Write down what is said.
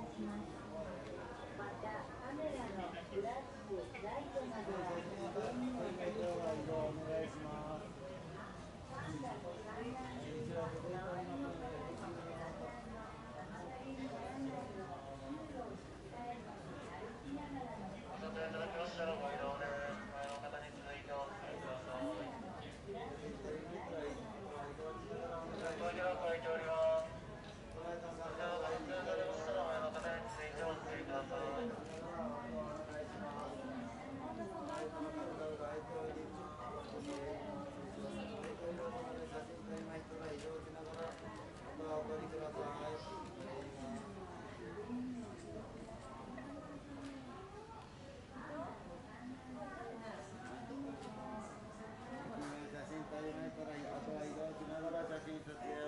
Christmas 13th at the